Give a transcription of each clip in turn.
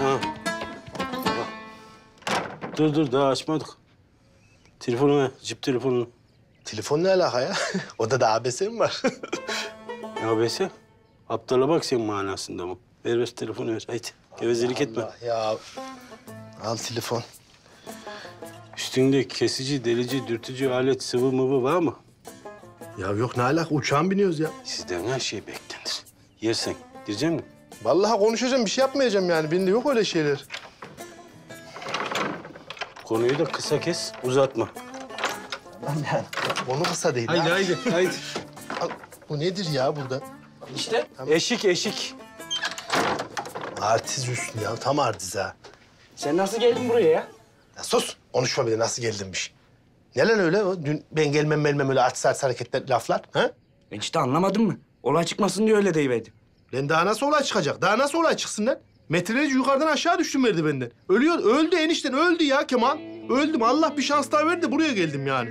Ha. Dur dur daha açmadık. Telefonu ver, cip telefonunu. Telefon ne alaka ya? Odada ABS mi var? ABS. Aptala bak sen manasında mı? Ver ver telefonu ver. Haydi. Gevezelik etme. Ya. Al telefon. Üstünde kesici, delici, dürtücü alet, sıvı mıvı var mı? Ya yok ne alaka? Uçağa biniyoruz ya. Sizden her şey beklenir. Yersen. Girecek misin? Vallahi konuşacağım, bir şey yapmayacağım yani. Bende yok öyle şeyler. Konuyu da kısa kes, uzatma. Yani konu kısa değil Haydi ha. haydi haydi. Al, Bu nedir ya burada? İşte. Eşik eşik. Artiz Hüsnü ya. Tam artiz ha. Sen nasıl geldin buraya ya? Ya sus. Konuşma bir de nasıl geldinmiş. Ne lan öyle o? Dün ben gelmem gelmem öyle artist artist hareketler, laflar. Ha? Enişte anlamadın mı? Olay çıkmasın diye öyle deyiverdim. Lan daha nasıl olay çıkacak? Daha nasıl olay çıksın lan? Metrelerce yukarıdan aşağı düştüm merdivenden. Ölüyor, öldü enişten öldü ya Kemal. Öldüm. Allah bir şans daha verdi buraya geldim yani.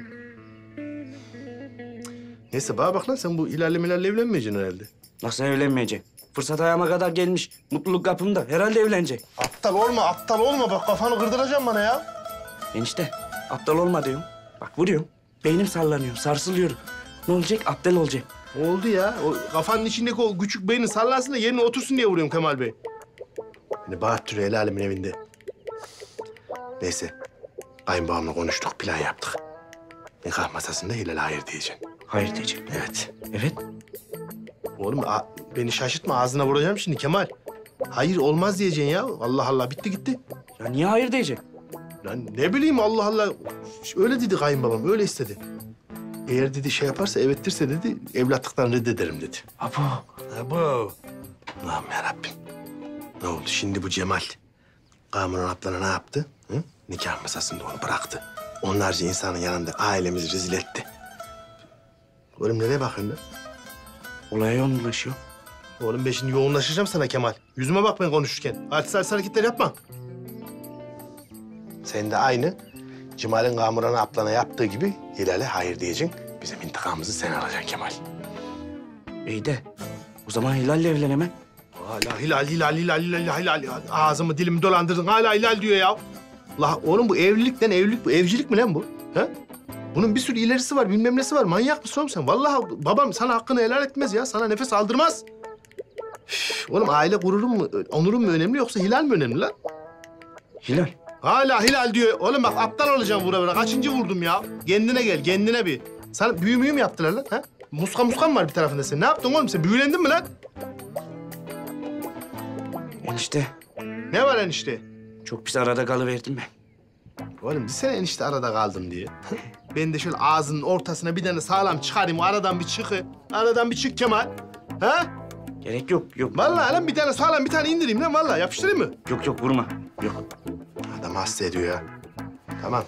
Neyse bana bak lan sen bu ilerlemelerle evlenmeyeceksin herhalde. Nasıl evlenmeyecek? Fırsat ayağıma kadar gelmiş. Mutluluk kapımda. Herhalde evlenecek. Aptal olma, aptal olma. Bak kafanı kırdıracaksın bana ya. Enişte aptal olma diyorum. Bak vuruyorum. Beynim sallanıyor, sarsılıyorum. Ne olacak? Aptal olacak. Oldu ya. O kafanın içindeki o küçük beynin sallansın da yerine otursun diye vuruyorum Kemal Bey. Hani Bahattin el alemin evinde. Neyse. Kayınbağamla konuştuk, plan yaptık. Nikah masasında Hilal hayır diyeceksin. Hayır diyecek. Evet. Evet. Oğlum beni şaşırtma ağzına vuracağım şimdi Kemal. Hayır olmaz diyeceksin ya. Allah Allah bitti gitti. Ya niye hayır diyecek? Lan ne bileyim Allah Allah. Öyle dedi kayınbabam öyle istedi. Eğer dedi şey yaparsa evettirse dedi evlatlıktan reddederim dedi. Abo. Abo. Allah'ım yarabbim. Ne oldu şimdi bu Cemal? Kamuran ablana ne yaptı? Hı? Nikah masasında onu bıraktı. Onlarca insanın yanında ailemizi rezil etti. Oğlum nereye bakıyorsun lan? Olaya yoğunlaşıyor. Oğlum ben şimdi yoğunlaşacağım sana Kemal. Yüzüme bak ben konuşurken. Artist artist hareketler yapma. Sen de aynı Cemal'in Kamuran ablana yaptığı gibi Hilal'e hayır diyeceksin. Bizim intikamımızı sen alacaksın Kemal. İyi de o zaman Hilal'le evlenemem. Hala hilal, hilal, hilal, hilal, hilal, hilal. Ağzımı dilimi dolandırdın. Hala hilal diyor ya. La oğlum bu evlilikten evlilik bu. Evcilik mi lan bu? Ha? Bunun bir sürü ilerisi var, bilmem nesi var. Manyak mısın oğlum sen? Vallahi babam sana hakkını helal etmez ya. Sana nefes aldırmaz. Üf, oğlum aile gururun mu, onurun mu önemli yoksa hilal mi önemli lan? Hilal. Hala hilal diyor. Oğlum bak aptal olacağım vura vura. Kaçıncı vurdum ya? Kendine gel, kendine bir. Sana büyü müyü mü yaptılar lan? Ha? Muska muska mı var bir tarafında sen? Ne yaptın oğlum sen? Büyülendin mi lan? Enişte Ne var enişte? çok pis arada kalıverdim ben. Oğlum bir sene enişte arada kaldım diye. ben de şöyle ağzının ortasına bir tane sağlam çıkarayım. Aradan bir çıkı. Aradan bir çık Kemal. Ha? Gerek yok, yok. Vallahi lan bir tane sağlam bir tane indireyim lan vallahi. Yapıştırayım mı? Yok yok vurma. Yok. Adam hasta ediyor ya. Tamam.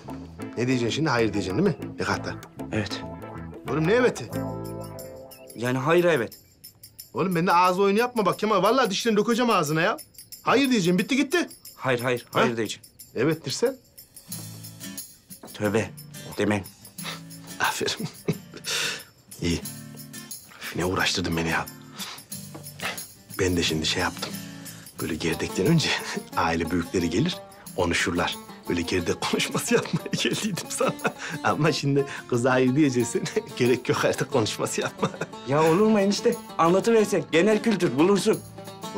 Ne diyeceksin şimdi? Hayır diyeceksin değil mi? Nikahta. Evet. Oğlum ne eveti? Yani hayır evet. Oğlum ben de ağız oyunu yapma bak Kemal. Vallahi dişlerini dökeceğim ağzına ya. Hayır diyeceğim. Bitti gitti. Hayır hayır, hayır diyeceğim. Evet dirsen. Tövbe. Demen. Aferin. İyi. Ne uğraştırdın beni ya. Ben de şimdi şey yaptım. Böyle gerdekten önce aile büyükleri gelir, konuşurlar. Böyle gerdek konuşması yapmaya geldiydim sana. Ama şimdi kız hayır diyeceksin. Gerek yok artık konuşması yapma. Ya olur mu enişte? Anlatıversen. Genel kültür bulursun.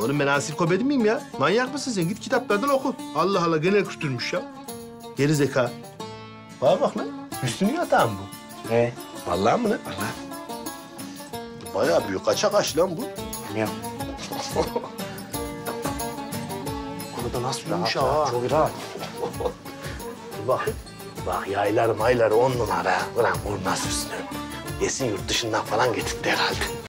Oğlum ben ansiklopedi miyim ya? Manyak mısın sen? Git kitaplardan oku. Allah Allah genel kültürmüş ya. Geri zeka. Bana bak lan. Üstünü yatağın bu. He. Vallahi mı lan? Allah. Bayağı büyük. Kaça kaç lan bu? Bilmiyorum. Burada nasıl yumuş ha? Çok rahat. Bak, bak yaylar maylar on numara. Ulan bu nasıl üstüne? Yesin yurt dışından falan getirdi herhalde.